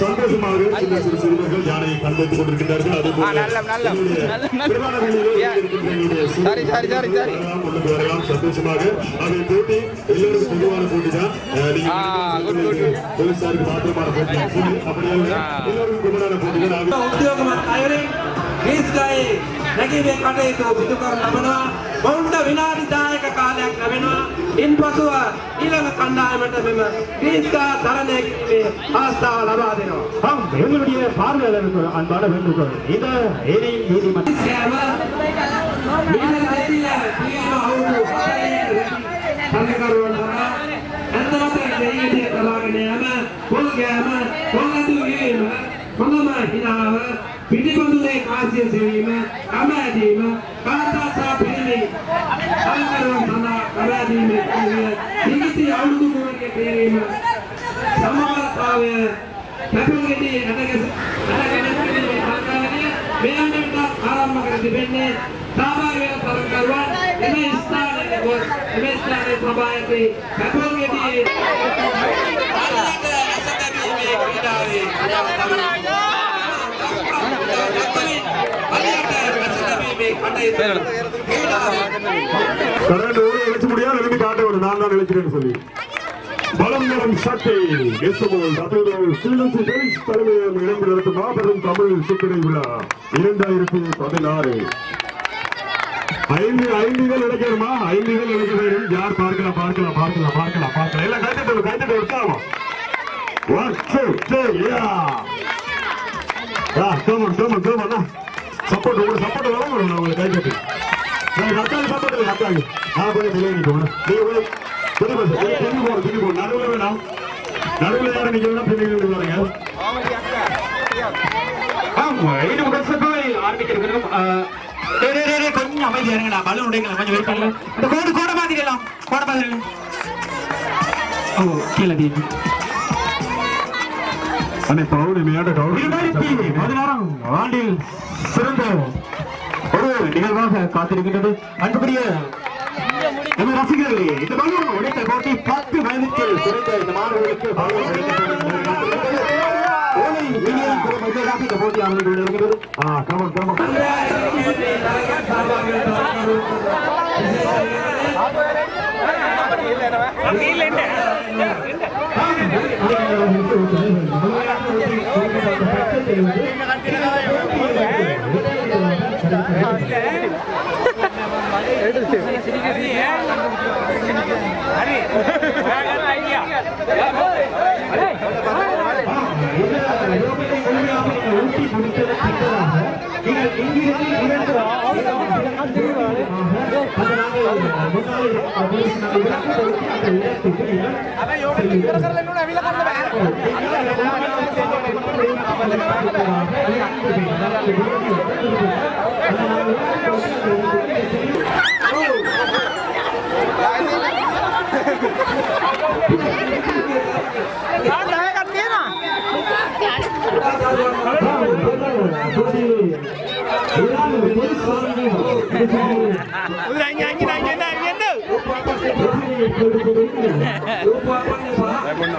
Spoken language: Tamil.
சந்தோஷமாக சில சிறு சிறுவர்கள் யானையை கண்டத்துக் கொண்டிருக்கிறார்கள் அது எல்லோரும் பொதுவான போட்டி தான். போலீசாருக்கு மாத்திரமான உத்தியோகமா? தயாரி නැගීමේ කටයුතු සිදු කරන ලබනවා මොවුන්ට විනාඩි 10ක කාලයක් ලැබෙනවා ඉන්පසුව ඊළඟ කණ්ඩායමට මෙම ග්‍රීස්ගා තරණය කිරීමේ අවස්ථාව ලබා දෙනවා ஆம் எங்களுடைய பார்வையாளருக்கு அன்பான வேண்டுகோள் இந்த ஏனை நீதிமன்ற සෑම මීට දෙතිල පියම අවුරුදු සමකරුවන් හරහා ඇත්තමත දෙයියදී කරාගෙන යෑම පොල් ගෑම පොල් ඇතුළු වීම හොඳම හිනාව පිළිබඳුනේ කාසිය සෙවීම, සමාදීම, කාතාසා පිළිමේ අලකරණ සඳහා කරදීමේ ක්‍රිය, නිගිති අවුරුදු කුමරිය පෙරීම, සමානතාවය පැතුම්ගෙඩි අදගෙන පිළිමේ සංගාණය මේ අන්දමට ආරම්භ කර තිබෙන්නේ සාභාගය තරකරුවන් එම ස්ථානයේ ගොස් එම ස්ථානයේ සභාවේ පැතුම්ගෙඩි. ආරම්භ කර තිබෙන්නේ ක්‍රීඩාවේ கரண்ட் இழைச்ச முடியாது எழுதி காட்ட நான் தான் இழைக்கிறேன்னு சொல்லி. பலம் நிறம் சட்டை தலைமையில் மாபெரும் தமிழ் சித்திரை விழா. இரண்டாயிரத்தி பதினாறு. ஐந்து ஐந்துகள் இழைக்கணுமா ஐந்துகள் இழைக்க யார் பார்க்கலாம் பார்க்கலாம் பார்க்கலாம் பார்க்கலாம் பார்க்கலாம் எல்லாம் கைத்தட்டு கைத்தட்டு உற்சாகம் One, two, three, yeah. Ah, come on, come on, come on. Support அக்காவுக்கு நான் போய் வெளியே நிற்கும் நீங்க போய் திரும்பி திரும்பி போ திரும்பி போ நடுவில் வேணாம் நடுவில் யாரும் நீங்க வேணா பிள்ளைங்க பாருங்க ஆமா இது முதல் போய் ஆரம்பிக்கிறது டேய் டேய் டேய் கொஞ்சம் அமைதியா இருங்கடா பலூன் உடைங்களா கொஞ்சம் வெயிட் பண்ணுங்க இந்த கோடு கோட மாதிரிலாம் கோட மாதிரி ஓ கீழே தீபி அன்னை பௌர்ணமியாட இரண்டாயிரத்தி பதினாறாம் ஆண்டில் சிறந்த ஒரு நிகழ்வாக காத்திருக்கின்றது. அன்புக்குரிய நம்ம ரசிகர்களே இந்த பலூன் உடைத்த போட்டி பத்து வயதுக்கு குறைந்த இந்த மாணவர்களுக்கு ஓலை விஞ்ஞான குழுமத்தில் இந்த போட்டி அமைந்து கொண்டிருக்கிறது ஆ ஊட்டி முடித்தது சிக்கலாக நீங்கள் இங்கிருந்து இரண்டு விளக்கப்படுத்தி அந்த இடத்துக்கு நீங்கள் Nyanyi nyanyi nyanyi nyanyi tu. Saya pun nak.